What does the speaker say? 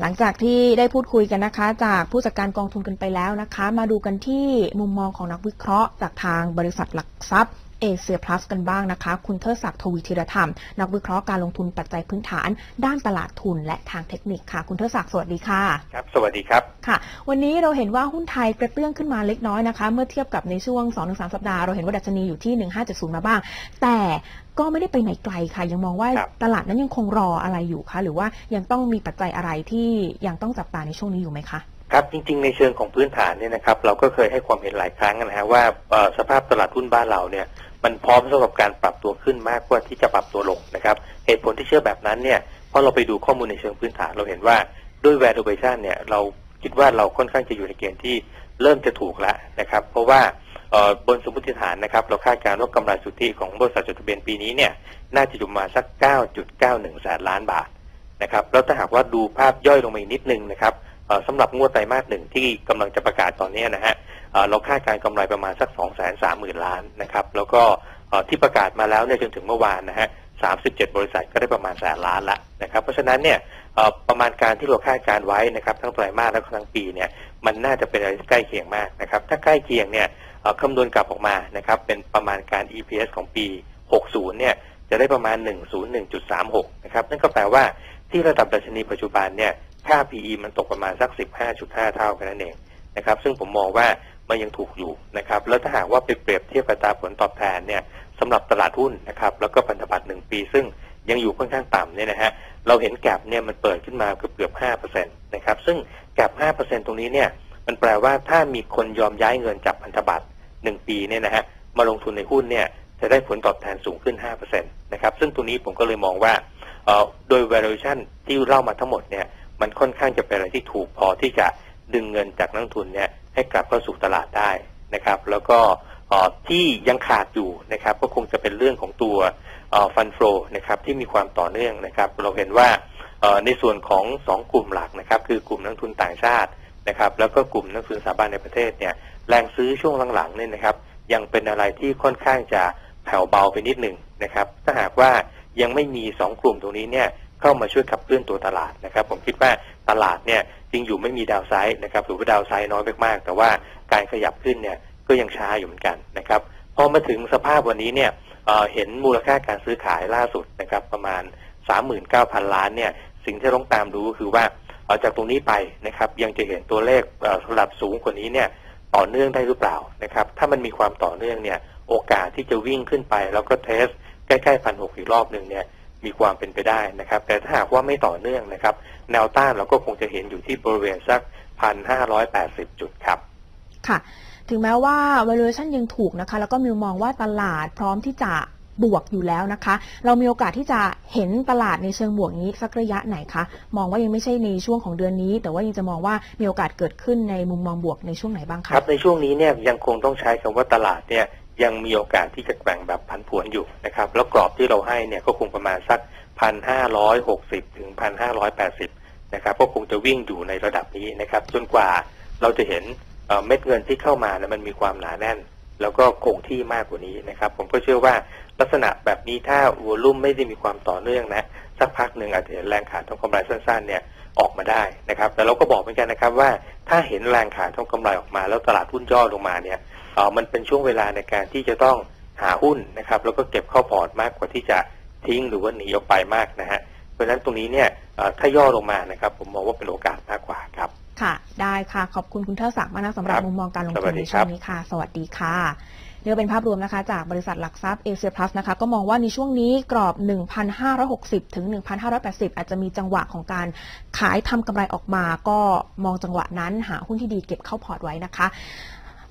หลังจากที่ได้พูดคุยกันนะคะ จากผู้จัดการกองทุนกันไปแล้วนะคะ มาดูกันที่มุมมองของนักวิเคราะห์จากทางบริษัทหลักทรัพย์ เอเชียพลัสกันบ้างนะคะ คุณเทิดศักดิ์ทวีธีรธรรม นักวิเคราะห์การลงทุนปัจจัยพื้นฐาน ด้านตลาดทุนและทางเทคนิคค่ะ คุณเทิดศักดิ์สวัสดีค่ะ ครับ สวัสดีครับ ค่ะ วันนี้เราเห็นว่าหุ้นไทยกระเตื้องขึ้นมาเล็กน้อยนะคะ เมื่อเทียบกับในช่วง 2-3 สัปดาห์ เราเห็นว่าดัชนีอยู่ที่ 1570มาบ้าง แต่ก็ไม่ได้ไปไหนไกลค่ะ ยังมองว่าครับตลาดนั้นยังคงรออะไรอยู่คะ หรือว่ายังต้องมีปัจจัยอะไรที่ยังต้องจับตาในช่วงนี้อยู่ไหมคะ ครับจริง ๆ ในเชิงของพื้นฐานเนี่ยนะครับ เราก็เคยให้ความเห็นหลายครั้งนะฮะว่าสภาพตลาดหุ้นบ้านเราเนี่ยมันพร้อมสำหรับการปรับตัวขึ้นมากกว่าที่จะปรับตัวลงนะครับเหตุผลที่เชื่อแบบนั้นเนี่ยเพราะเราไปดูข้อมูลในเชิงพื้นฐานเราเห็นว่าด้วย valuation เนี่ยเราคิดว่าเราค่อนข้างจะอยู่ในเกณฑ์ที่เริ่มจะถูกแล้วนะครับ เพราะว่าบนสมมติฐานนะครับ เราคาดการณ์ว่ากำไรสุทธิของบริษัทจดทะเบียนปีนี้เนี่ยน่าจะอยู่มาสัก 9.91แสนล้านบาทนะครับแล้วถ้าหากว่าดูภาพย่อยลงมาอีกนิดนึงนะครับ สำหรับงวดไตรมาสหนึ่งที่กำลังจะประกาศตอนนี้นะฮะเราคาดการณ์กำไรประมาณสัก2 3 0 0 0 0ล้านนะครับ แล้วก็ที่ประกาศมาแล้วเนี่ยจนถึงเมื่อวานนะฮะ37บริษัทก็ได้ประมาณแสนล้านละนะครับ เพราะฉะนั้นเนี่ยประมาณการที่เราคาดการไว้นะครับทั้งไตรมาสและทั้งปีเนี่ยมันน่าจะเป็นอะไรใกล้เคียงมากนะครับ ถ้าใกล้เคียงเนี่ยคำนวณกลับออกมานะครับเป็นประมาณการ EPS ของปี 60 เนี่ยจะได้ประมาณ 101.36 นะครับนั่นก็แปลว่าที่ระดับดัชนีปัจจุบันเนี่ย ค่า PE มันตกประมาณสัก 15.5 เท่ากันนั่นเองนะครับซึ่งผมมองว่ามันยังถูกอยู่นะครับแล้วถ้าหากว่าไปเปรียบเทียบกับอัตราผลตอบแทนเนี่ยสำหรับตลาดหุ้นนะครับแล้วก็พันธบัตรหนึ่งปี ซึ่งยังอยู่ค่อนข้างต่ำเนี่ยนะฮะเราเห็นแกลบเนี่ยมันเปิดขึ้นมาเกือบเกือบ5%นะครับซึ่งแกลบ5%ตรงนี้เนี่ยมันแปลว่าถ้ามีคนยอมย้ายเงินจากพันธบัตรหนึ่งปีเนี่ยนะฮะมาลงทุนในหุ้นเนี่ยจะได้ผลตอบแทนสูงขึ้น5%นะครับซึ่งตรงนี้ผมก็เลยมองว่าเอ่อโดย valuation ที่เล่ามาทั้งหมดเนี่ย มันค่อนข้างจะเป็นอะไรที่ถูกพอที่จะดึงเงินจากนักทุนเนี่ยให้กลับเข้าสู่ตลาดได้นะครับ แล้วก็ที่ยังขาดอยู่นะครับ ก็คงจะเป็นเรื่องของตัวฟันโฟนะครับที่มีความต่อเนื่องนะครับ เราเห็นว่าในส่วนของสองกลุ่มหลักนะครับ คือกลุ่มนักทุนต่างชาตินะครับ แล้วก็กลุ่มนักทุนสถาบันในประเทศเนี่ยแรงซื้อช่วงหลังๆเนี่ยนะครับ ยังเป็นอะไรที่ค่อนข้างจะแผ่วเบาไปนิดหนึ่งนะครับ ถ้าหากว่ายังไม่มีสองกลุ่มตรงนี้เนี่ย เข้ามาช่วยขับเคลื่อนตัวตลาดนะครับ ผมคิดว่าตลาดเนี่ยจริงอยู่ไม่มีดาวไซด์นะครับหรือว่าดาวไซด์น้อยมากๆแต่ว่าการขยับขึ้นเนี่ยก็ยังช้าอยู่เหมือนกันนะครับพอมาถึงสภาพวันนี้เนี่ยเเห็นมูลค่าการซื้อขายล่าสุดนะครับ ประมาณ 39,000 ล้านเนี่ยสิ่งที่ต้องตามดูก็คือว่าอ่อจากตรงนี้ไปนะครับ ยังจะเห็นตัวเลขเอ่อระดับสูงกว่านี้เนี่ยต่อเนื่องได้หรือเปล่านะครับ ถ้ามันมีความต่อเนื่องเนี่ยโอกาสที่จะวิ่งขึ้นไป แล้วก็เทสใกล้ๆพันหกอีกรอบหนึ่งเนี่ย มีความเป็นไปได้นะครับ แต่ถ้าหากว่าไม่ต่อเนื่องนะครับ แนวต้านเราก็คงจะเห็นอยู่ที่บริเวณสักพันห้าร้อยแปดสิบจุดครับ ค่ะ ถึงแม้ว่า valuation ยังถูกนะคะ แล้วก็มิวมองว่าตลาดพร้อมที่จะบวกอยู่แล้วนะคะ เรามีโอกาสที่จะเห็นตลาดในเชิงบวกนี้สักระยะไหนคะ มองว่ายังไม่ใช่ในช่วงของเดือนนี้ แต่ว่ายังจะมองว่ามีโอกาสเกิดขึ้นในมุมมองบวกในช่วงไหนบ้างคคะรับ ในช่วงนี้เนี่ยยังคงต้องใช้คำว่าตลาดเนี่ย ยังมีโอกาสที่จะแกว่งแบบผันผวนอยู่นะครับ แล้วกรอบที่เราให้เนี่ยก็คงประมาณสักพันห้าร้อยหกสิบถึงพันห้าร้อยแปดสิบนะครับ ก็คงจะวิ่งอยู่ในระดับนี้นะครับ จนกว่าเราจะเห็นเเม็ดเงินที่เข้ามาเนี่ยมันมีความหนาแน่น แล้วก็คงที่มากกว่านี้นะครับ ผมก็เชื่อว่าลักษณะแบบนี้ถ้าวอลุ่มไม่ได้มีความต่อเนื่องนะ สักพักหนึ่งอาจจะเห็นแรงขายทองกำไรสั้นๆเนี่ยออกมาได้นะครับ แต่เราก็บอกเหมือนกันนะครับว่าถ้าเห็นแรงขายทองกำไรออกมา แล้วตลาดหุ้นย่อลงมาเนี่ย มันเป็นช่วงเวลาในการที่จะต้องหาหุ้นนะครับ แล้วก็เก็บเข้าพอร์ตมากกว่าที่จะทิ้งหรือว่าหนีออกไปมากนะฮะเพราะฉะนั้นตรงนี้เนี่ยเอ่อถ้าย่อลงมานะครับ ผมมองว่าเป็นโอกาสมากกว่าครับ ค่ะ ได้ค่ะ ขอบคุณคุณเทิดศักดิ์มากนะสำหรับครับมุมมองการลงทุนในช่วงนี้ค่ะ สวัสดีครับ สวัสดีค่ะนี่ก็เป็นภาพรวมนะคะจากบริษัทหลักทรัพย์เอเชียพลัสนะคะก็มองว่าในช่วงนี้กรอบ 1,560 ถึง 1,580 อาจจะมีจังหวะของการขายทำกำไรออกมา ก็มองจังหวะนั้นหาหุ้นที่ดีเก็บเข้าพอร์ตไว้นะคะ